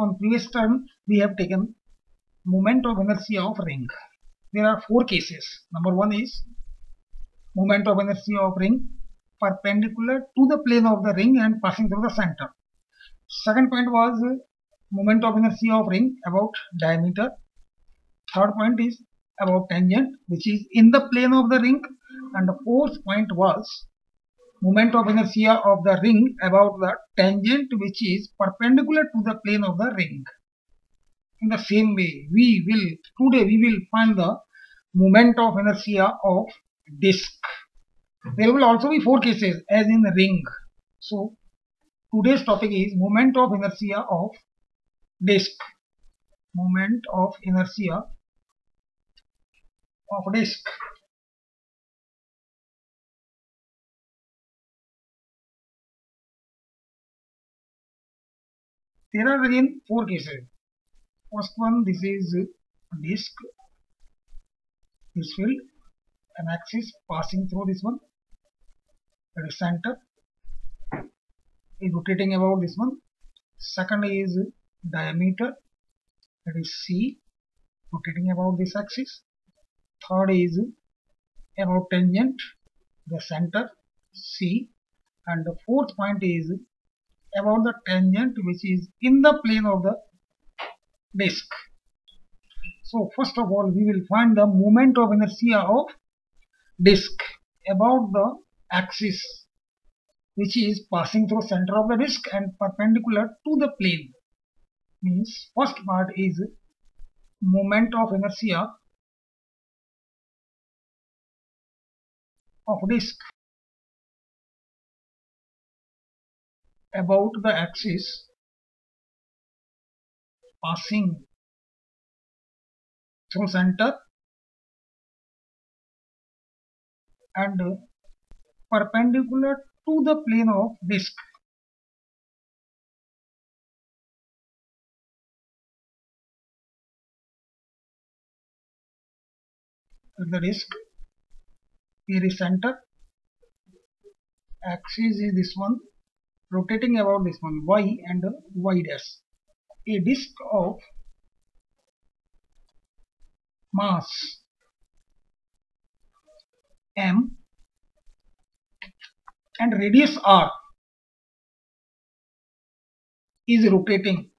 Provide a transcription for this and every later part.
on previous term we have taken moment of inertia of ring. There are four cases. Number one is moment of inertia of ring perpendicular to the plane of the ring and passing through the center. Second point was moment of inertia of ring about diameter. Third point is about tangent which is in the plane of the ring and the fourth point was moment of inertia of the ring about the tangent which is perpendicular to the plane of the ring. In the same way, we will today we will find the moment of inertia of disk. There will also be four cases as in ring. So today's topic is moment of inertia of disk. Moment of inertia of disk. There are again four cases. First one, this is disk, this field, an axis passing through this one, that is center, is rotating about this one. Second is diameter, that is C, rotating about this axis. Third is about tangent, the center, C, and the fourth point is about the tangent which is in the plane of the disk. So first of all we will find the moment of inertia of disk about the axis which is passing through center of the disk and perpendicular to the plane. Means first part is moment of inertia of disk about the axis passing through center and perpendicular to the plane of disk. The disk here is center axis is this one rotating about this one y and y dash. A disk of mass m and radius r is rotating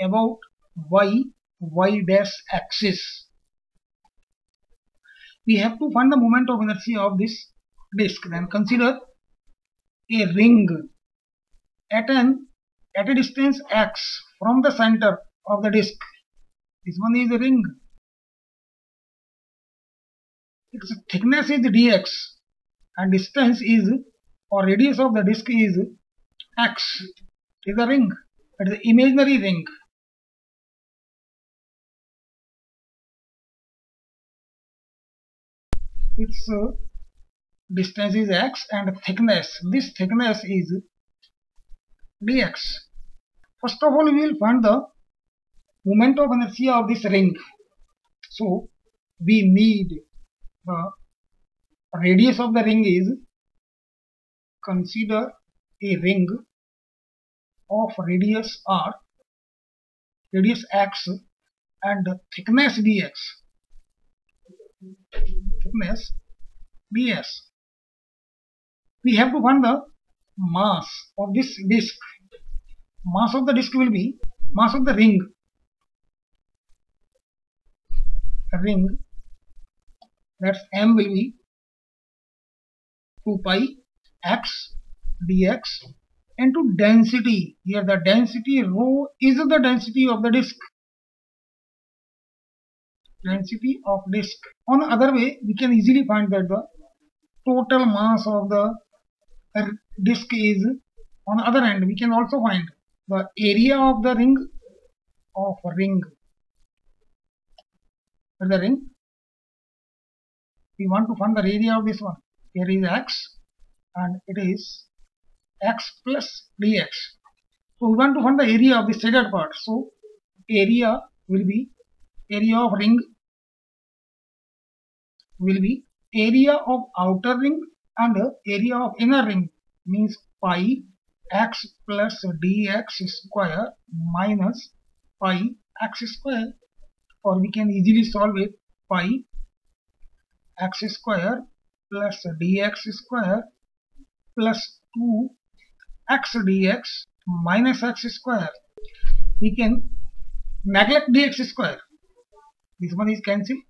about y y dash axis. We have to find the moment of inertia of this disk then consider a ring at an at a distance x from the center of the disk. This one is a ring. Its thickness is dx and distance is or radius of the disk is x. Is a ring. It is an imaginary ring. Its uh, distance is x and thickness. This thickness is dx. First of all we will find the moment of inertia of this ring. So we need the radius of the ring is consider a ring of radius r radius x and thickness dx. Thickness ds we have to find the mass of this disk mass of the disk will be mass of the ring. Ring that's m will be 2 pi x dx into density. Here the density rho is the density of the disk density of disk on other way we can easily find that the total mass of the disk is on the other hand we can also find the area of the ring of ring. For the ring? We want to find the area of this one. Here is x and it is x plus dx. So we want to find the area of the shaded part. So area will be area of ring will be area of outer ring and area of inner ring means pi x plus dx square minus pi x square or we can easily solve it pi x square plus dx square plus 2 x dx minus x square. We can neglect dx square. This one is cancelled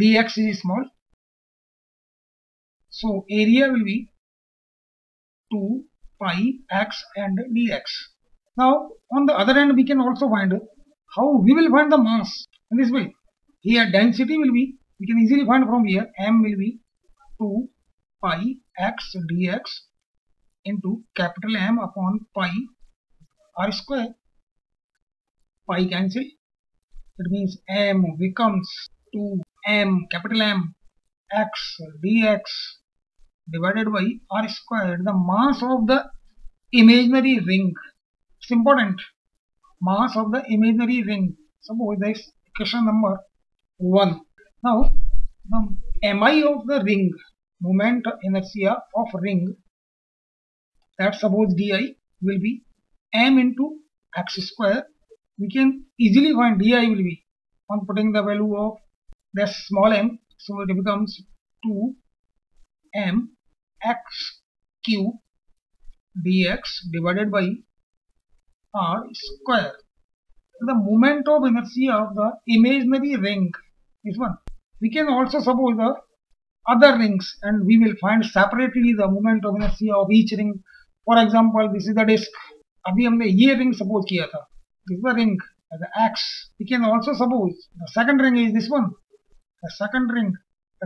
dx is small so area will be 2 pi x and dx. Now on the other end we can also find how we will find the mass in this way. Here density will be we can easily find from here m will be 2 pi x dx into capital M upon pi r square. Pi cancel. It means m becomes 2 m capital M x dx divided by r squared the mass of the imaginary ring. It's important. Mass of the imaginary ring. Suppose this question number 1 now the mi of the ring moment inertia of ring that suppose di will be m into x square. We can easily find di will be. On putting the value of the small m so it becomes 2 m x cube dx divided by r square the moment of inertia of the imaginary ring is one we can also suppose the other rings and we will find separately the moment of inertia of each ring for example this is the disk अभी हमने ये ring suppose किया था this is the ring the x we can also suppose the second ring is this one the second ring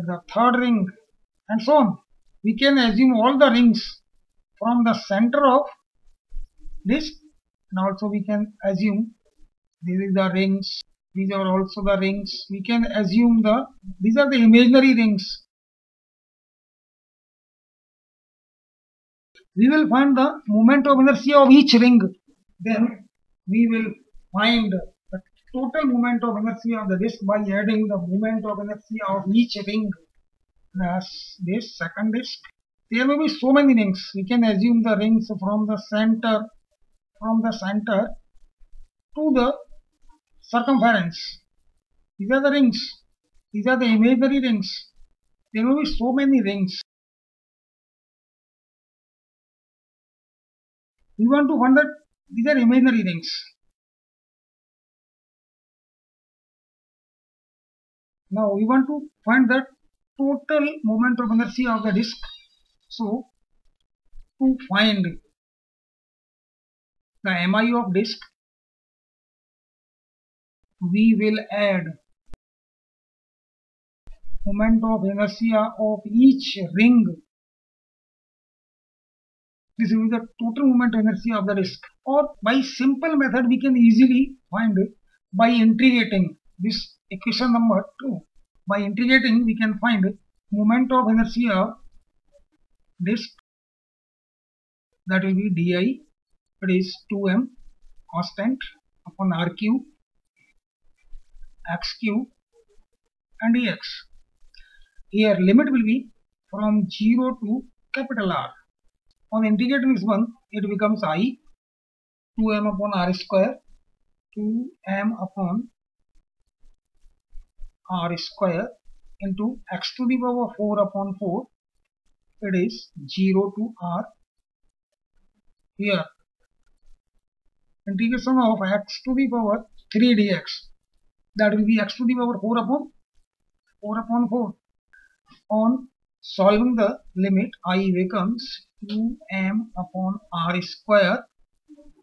the third ring and so on we can assume all the rings from the center of disk and also we can assume these are the rings these are also the rings. We can assume the these are the imaginary rings. We will find the moment of inertia of each ring. Then we will find the total moment of inertia of the disk by adding the moment of inertia of each ring this second disk there will be so many rings. We can assume the rings from the center from the center to the circumference. These are the rings. These are the imaginary rings. There will be so many rings. We want to find that these are imaginary rings. Now we want to find that total moment of inertia of the disk. So to find the MI of disk, we will add moment of inertia of each ring. This will be the total moment inertia of the disk. Or by simple method we can easily find it by integrating this equation number 2 by integrating we can find moment of inertia disk that will be di it is 2m constant upon r cube x cube and dx here limit will be from 0 to capital R. On integrating this one it becomes i 2m upon r square 2m upon r square into x to the power 4 upon 4 it is 0 to r here. Integration of x to the power 3 dx that will be x to the power 4 upon 4 upon 4 on solving the limit i becomes 2m upon r square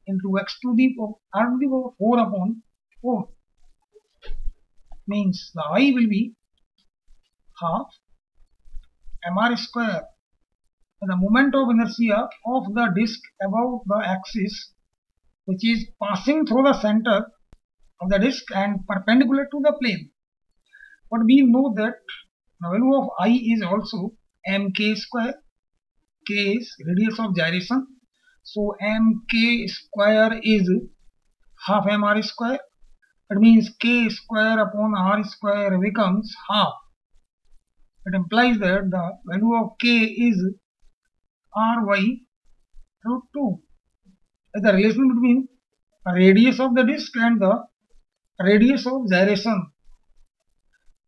into x to the power r to the power 4 upon 4 means the i will be half mr square and the moment of inertia of the disk above the axis which is passing through the center of the disk and perpendicular to the plane. But we know that the value of i is also mk square k is radius of gyration so mk square is half mr square it means k square upon r square becomes half it implies that the value of k is ry root 2 the relation between radius of the disk and the radius of gyration.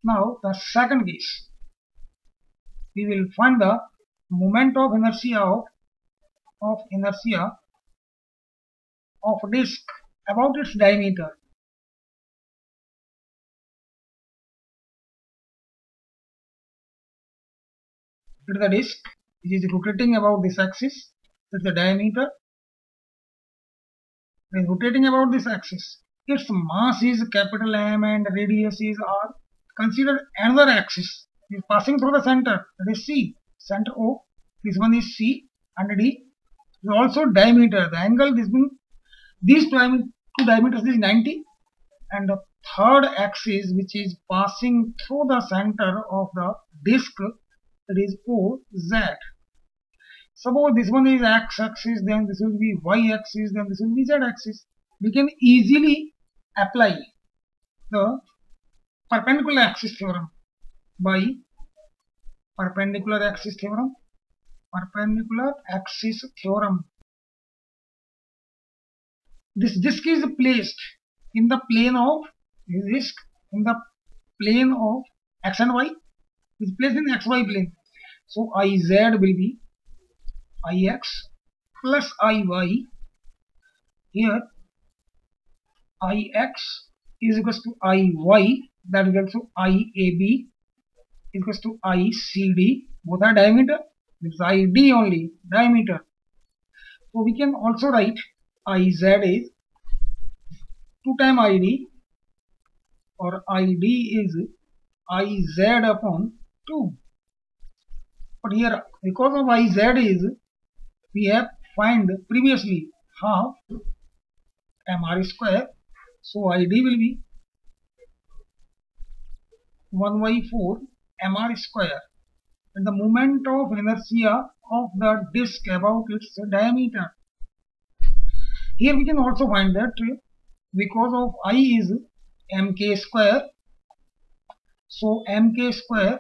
Now the second case, we will find the moment of inertia of, of inertia of disk about its diameter. It is the disk which is rotating about this axis, that is the diameter. It is rotating about this axis. Its mass is capital M and radius is R. Consider another axis is passing through the center, that is C, center O. This one is C and D. Is also diameter. The angle this being these two, two diameters is 90 and the third axis which is passing through the center of the disk that is OZ. Suppose this one is x axis, then this will be y axis, then this will be z axis. We can easily apply the perpendicular axis theorem by perpendicular axis theorem perpendicular axis theorem this disk is placed in the plane of disk in the plane of x and y is placed in xy plane so iz will be ix plus iy here ix is equals to iy that is also iab is equals to icd both are diameter this is id only diameter. So we can also write iz is 2 time id or id is iz upon 2 but here because of iz is we have find previously half mr square. So id will be 1 by 4 mr square. And the moment of inertia of the disk about its diameter. Here we can also find that because of i is mk square. So mk square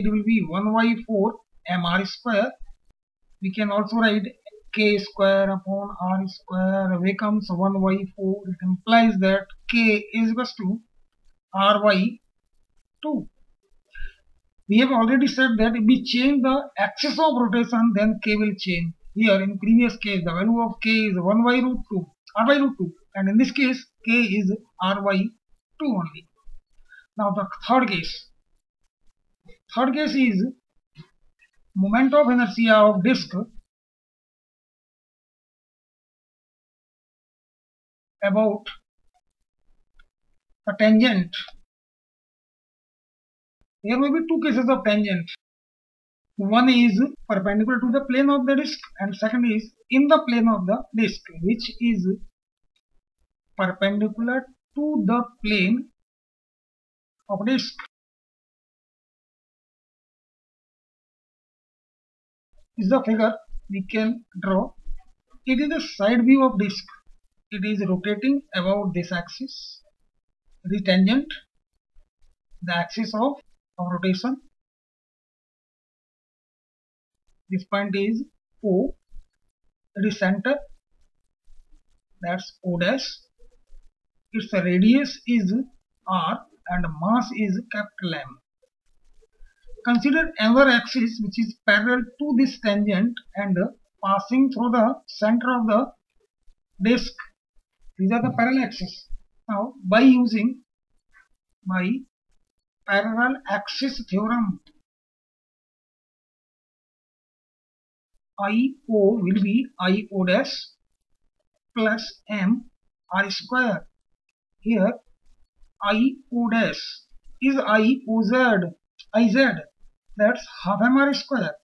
it will be 1 by 4 mr square. We can also write k square upon r square. Becomes 1 by 4 it implies that k is equal to r by 2 we have already said that if we change the axis of rotation then k will change. Here in previous case, the value of k is 1 by root 2, r by root 2 and in this case k is r by 2 only. Now the third case. Third case is moment of inertia of disk about a tangent. There may be two cases of tangent one is perpendicular to the plane of the disk and second is in the plane of the disk which is perpendicular to the plane of disk is the figure we can draw. It is the side view of disk. It is rotating about this axis. The tangent. The axis of, of rotation. This point is O. It is center. That's O dash. Its radius is R and mass is capital M consider another axis which is parallel to this tangent and uh, passing through the center of the disk. These are the parallel axes now by using by parallel axis theorem IO will be IO dash plus M R square. Here IO dash is IOZ, IZ that's half MR square.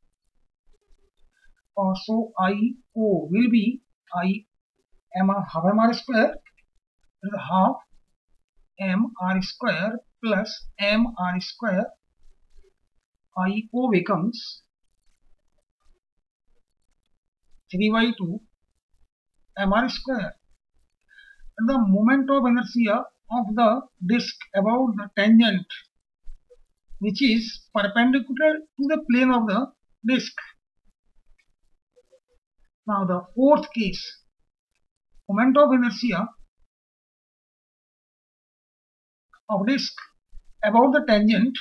Also IO will be I M half MR square is half MR square plus MR square IO becomes 3 by 2 mr square and the moment of inertia of the disk about the tangent which is perpendicular to the plane of the disk. Now the fourth case, moment of inertia of disk about the tangent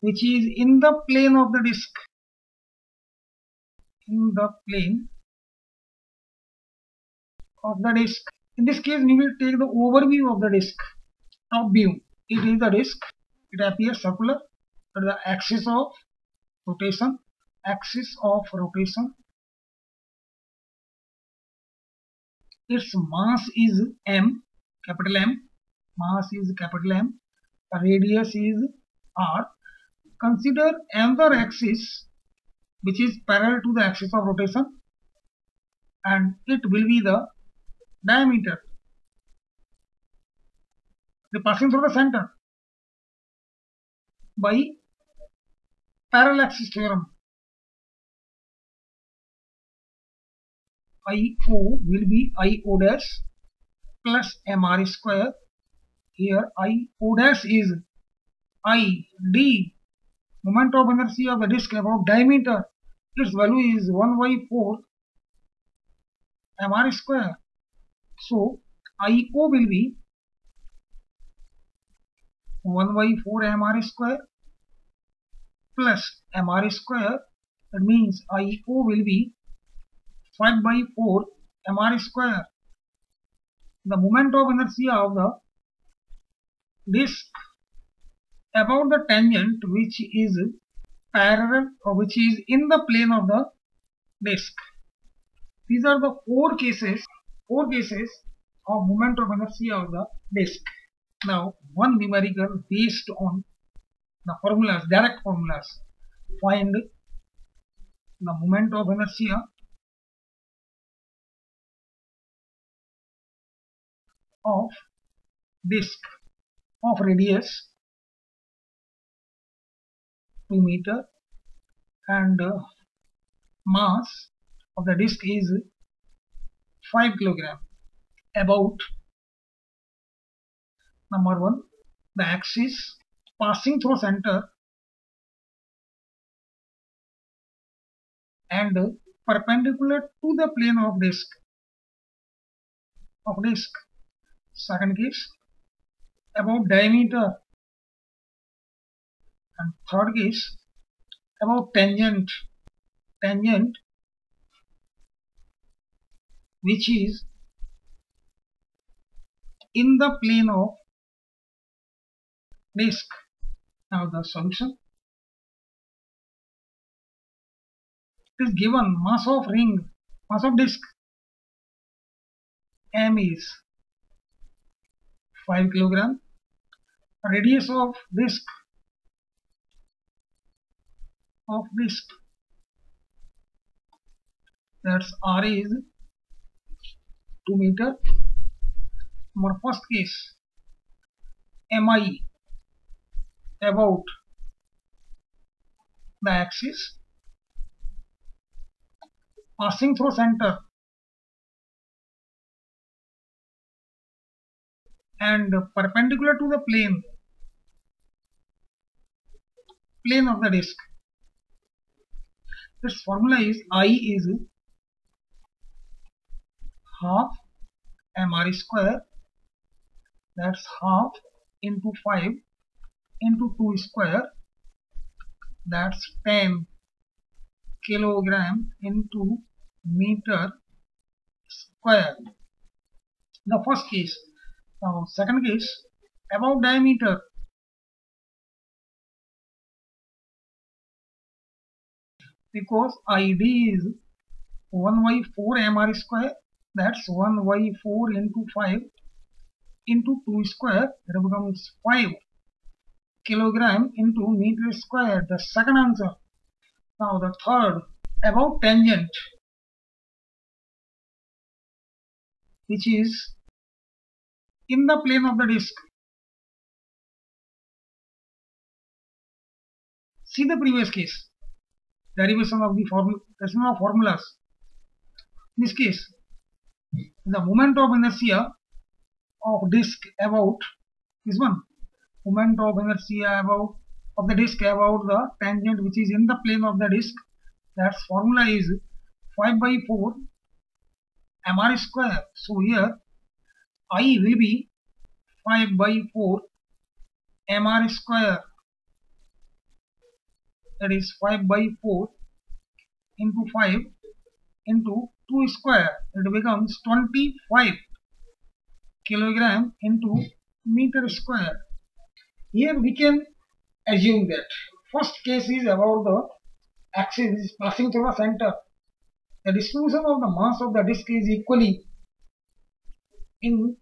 which is in the plane of the disk in the plane of the disk. In this case, we will take the overview of the disk. Top view. It is the disk. It appears circular. But the axis of rotation. Axis of rotation. Its mass is m, capital M. Mass is capital M. The radius is r. Consider another axis which is parallel to the axis of rotation and it will be the diameter the passing through the center by parallel axis theorem IO will be IO dash plus MR square here IO dash is I D moment of inertia of the disk about diameter its value is 1 by 4 mr square. So IO will be 1 by 4 mr square plus mr square that means IO will be 5 by 4 mr square. The moment of inertia of the disk about the tangent which is parallel or which is in the plane of the disk. These are the four cases, four cases of moment of inertia of the disk. Now, one numerical based on the formulas, direct formulas, find the moment of inertia of disk of radius 2 meter and uh, mass of the disk is 5 kilogram about number 1 the axis passing through center and perpendicular to the plane of disk of disk. Second case about diameter. And third case, about tangent tangent which is in the plane of disk. Now the solution. Is given mass of ring mass of disk. M is 5 kilogram. Radius of disk. Of disk. That's R is 2 meter. Our first case. MI about the axis passing through center and perpendicular to the plane plane of the disk this formula is I is half mr square that's half into 5 into 2 square that's 10 kilogram into meter square. The first case now second case about diameter. Because ID is 1 by 4 mr square that's 1 by 4 into 5 into 2 square that becomes 5 kilogram into meter square the second answer. Now the third about tangent which is in the plane of the disk. See the previous case derivation of the formula of formulas. In this case, the moment of inertia of disk about this one moment of inertia about of the disk about the tangent which is in the plane of the disk that formula is 5 by 4 mr square. So here I will be 5 by 4 mr square that is 5 by 4 into 5 into 2 square it becomes 25 kilogram into meter square. Here we can assume that first case is about the axis is passing through the center. The distribution of the mass of the disk is equally in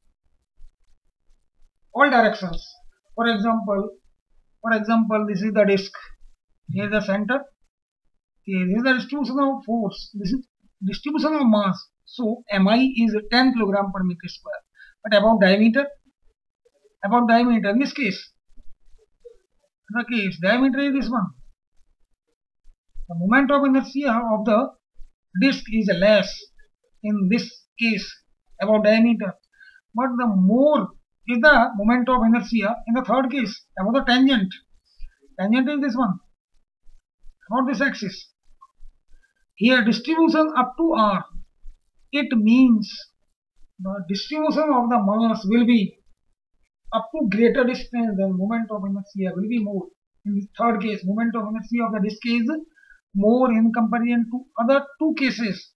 all directions. For example, for example, this is the disk. Here is the center. Here is the distribution of force. This is distribution of mass. So Mi is 10 kg per meter square. But about diameter, about diameter in this case, the case diameter is this one. The moment of inertia of the disk is less in this case about diameter, but the more is the moment of inertia in the third case about the tangent. Tangent is this one about this axis. Here distribution up to r, it means the distribution of the mass will be up to greater distance than moment of inertia will be more. In this third case, moment of inertia of the disk is more in comparison to other two cases.